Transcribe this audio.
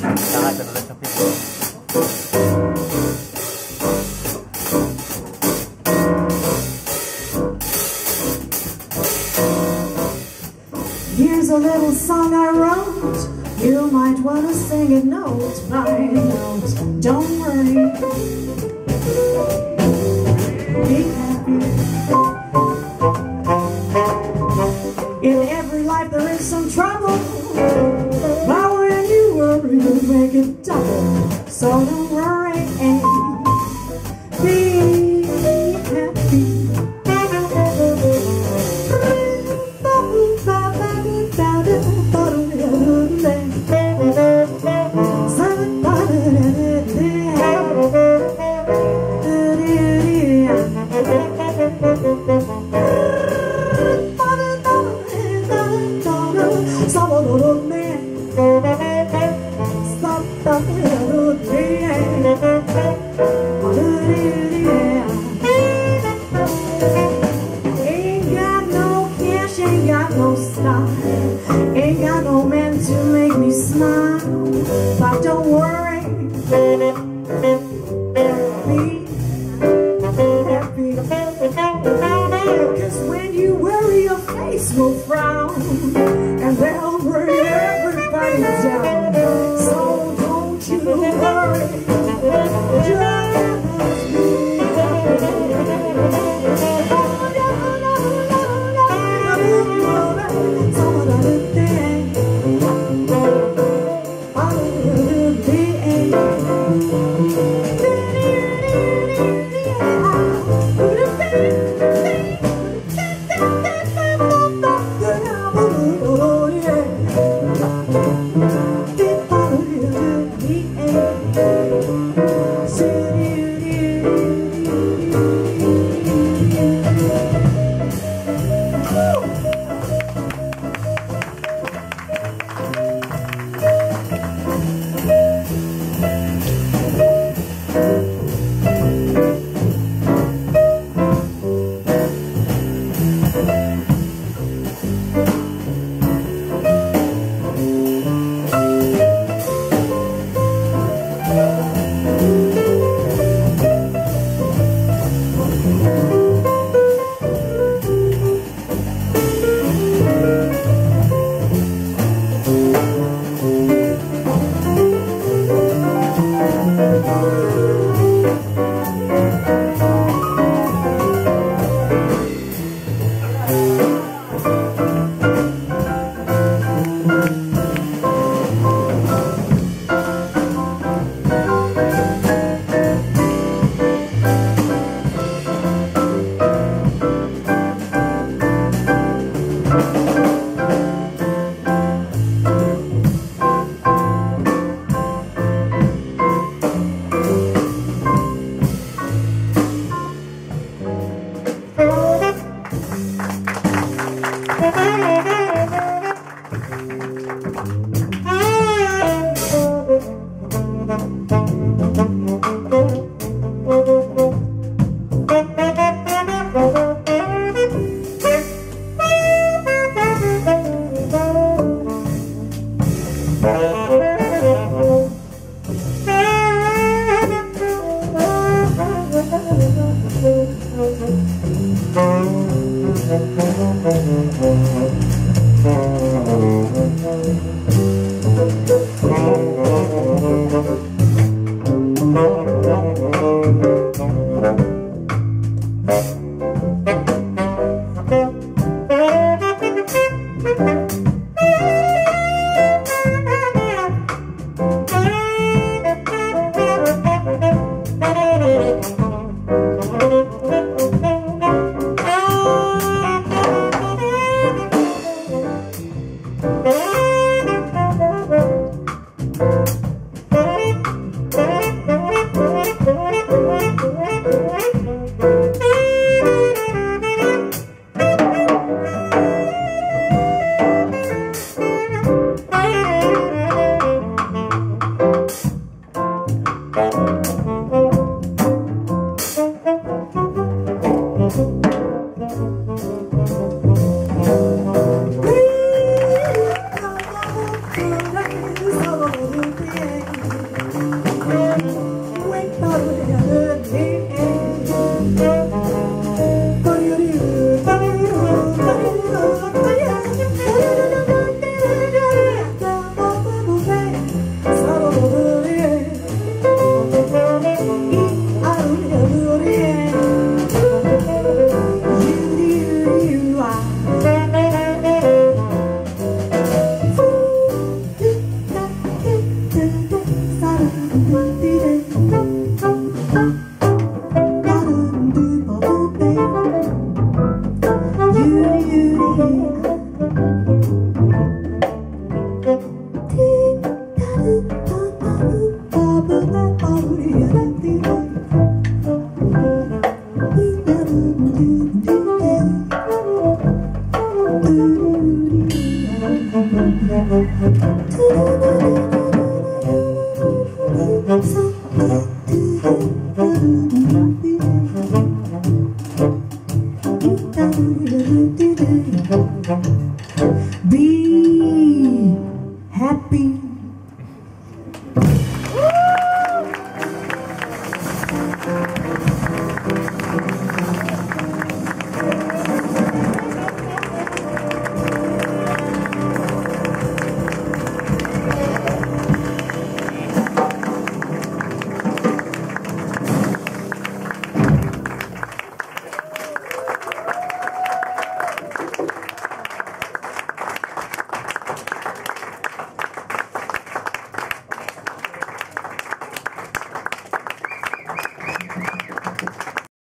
Here's a little song I wrote. You might want to sing it note by note. Don't worry. Be happy. In every life there is some trouble. Make it double. So Ain't Thank you.